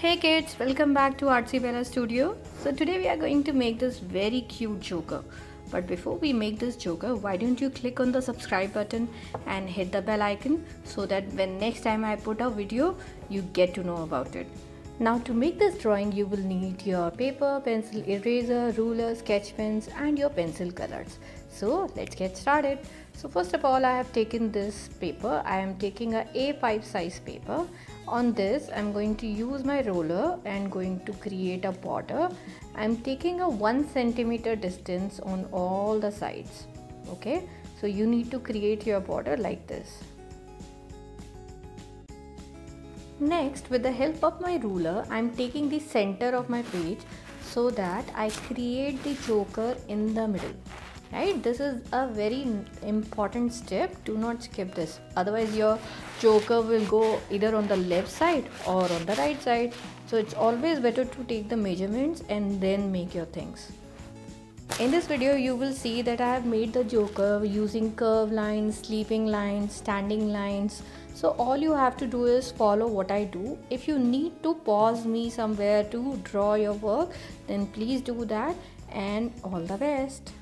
Hey kids, welcome back to Artsybella Studio. So today we are going to make this very cute joker. But before we make this joker, why don't you click on the subscribe button and hit the bell icon so that when next time I put a video, you get to know about it. Now to make this drawing, you will need your paper, pencil eraser, ruler, sketch pens and your pencil colors. So let's get started. So first of all, I have taken this paper. I am taking a A5 size paper. On this I'm going to use my roller and going to create a border. I'm taking a 1 centimeter distance on all the sides okay? So you need to create your border like this. Next with the help of my ruler I'm taking the center of my page so that I create the joker in the middle right? This is a very important step. Do not skip this. Otherwise your joker will go either on the left side or on the right side. So it's always better to take the measurements and then make your things. In this video you will see that I have made the joker using curve lines, sleeping lines, standing lines. So all you have to do is follow what I do. If you need to pause me somewhere to draw your work then please do that and all the best.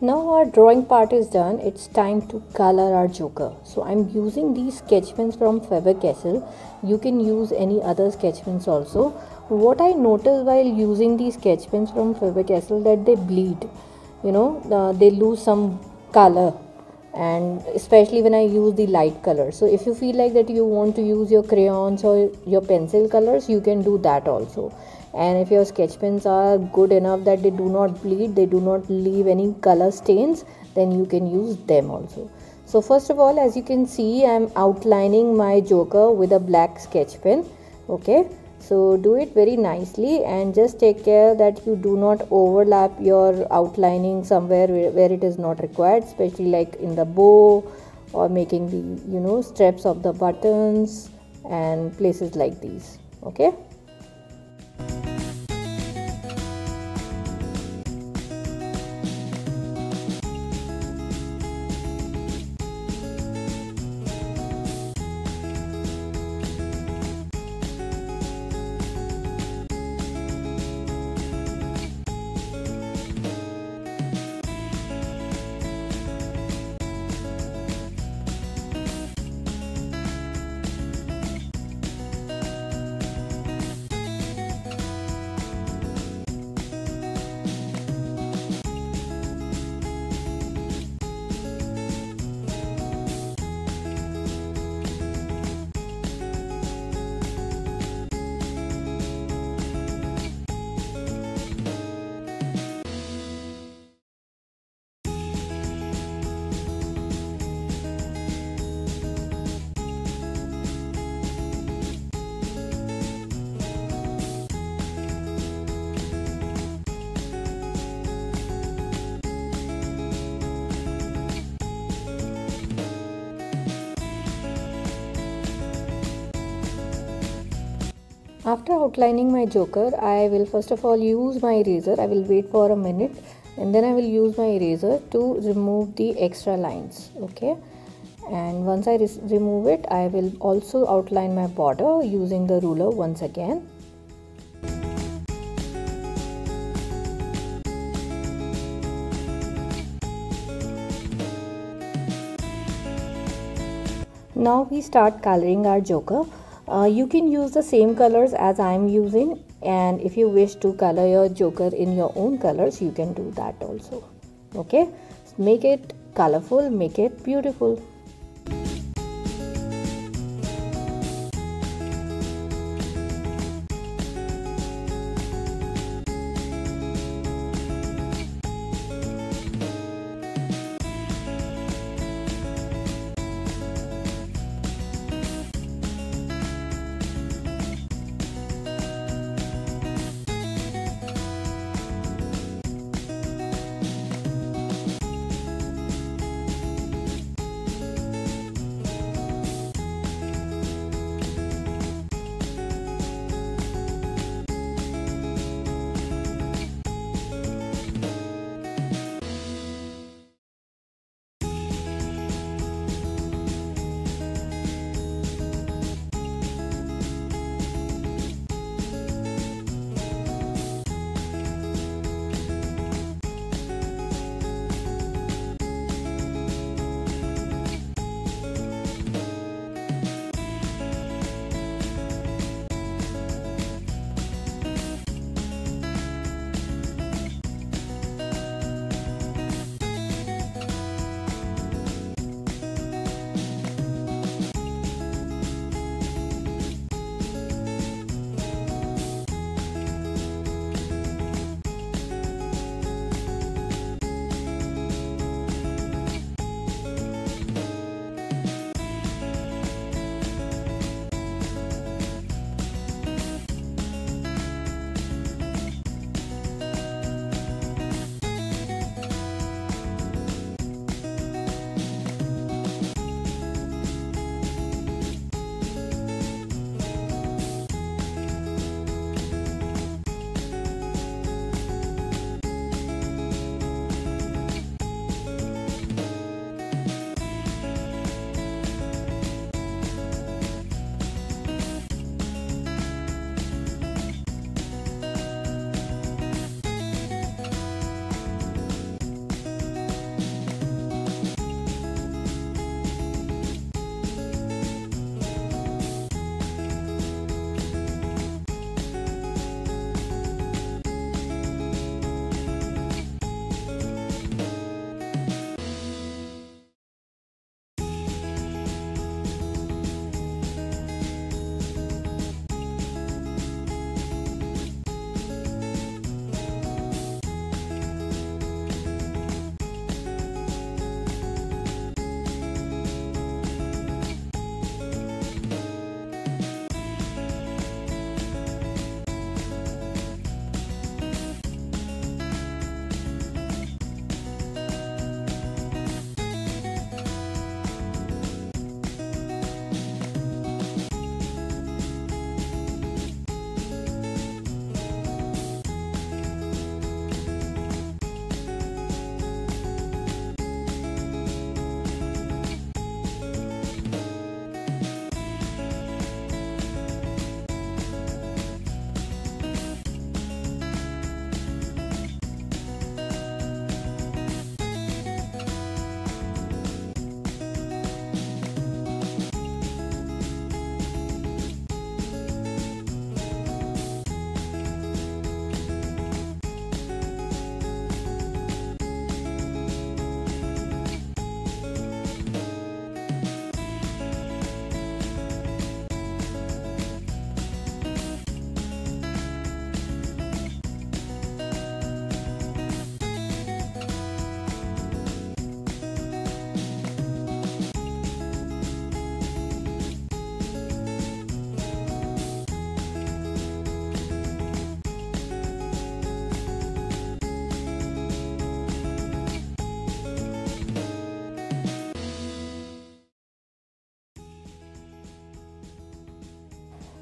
Now our drawing part is done. It's time to color our joker. So I'm using these sketch pens from Faber-Castell. You can use any other sketch pens also. What I noticed while using these sketch pens from Faber-Castell that they bleed. You know, uh, they lose some color and especially when I use the light color. So if you feel like that you want to use your crayons or your pencil colors, you can do that also and if your sketch pens are good enough that they do not bleed they do not leave any color stains then you can use them also. So first of all as you can see i am outlining my joker with a black sketch pen okay? So do it very nicely and just take care that you do not overlap your outlining somewhere where, where it is not required especially like in the bow or making the you know straps of the buttons and places like these okay Thank you. After outlining my joker, I will first of all use my eraser. I will wait for a minute and then I will use my eraser to remove the extra lines. Okay. And once I remove it, I will also outline my border using the ruler once again. Now we start coloring our joker uh, you can use the same colors as I am using and if you wish to color your joker in your own colors you can do that also. Okay? Make it colorful make it beautiful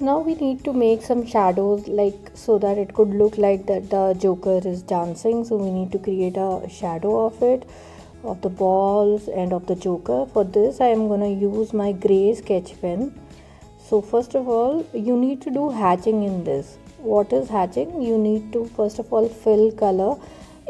now we need to make some shadows like so that it could look like that the joker is dancing. So we need to create a shadow of it of the balls and of the joker. For this i am going to use my gray sketch pen. So first of all you need to do hatching in this. What is hatching? You need to first of all fill color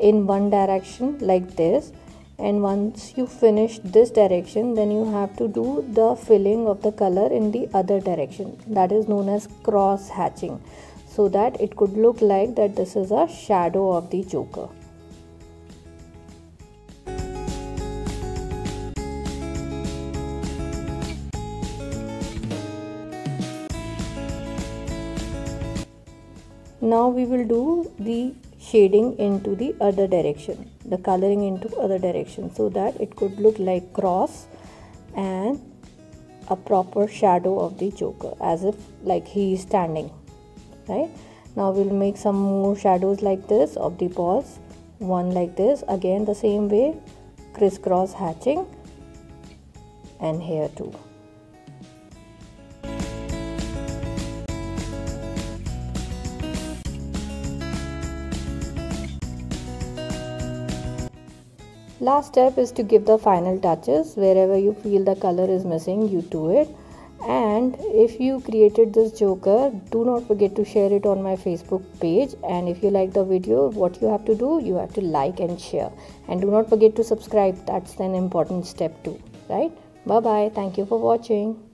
in one direction like this and once you finish this direction then you have to do the filling of the color in the other direction. That is known as cross hatching. So that it could look like that this is a shadow of the joker. Now we will do the shading into the other direction the coloring into other direction so that it could look like cross and a proper shadow of the joker as if like he is standing right? Now we'll make some more shadows like this of the balls one like this again the same way crisscross hatching and here too last step is to give the final touches. Wherever you feel the color is missing you do it. And if you created this joker do not forget to share it on my facebook page. And if you like the video what you have to do you have to like and share. And do not forget to subscribe. That's an important step too right? Bye bye thank you for watching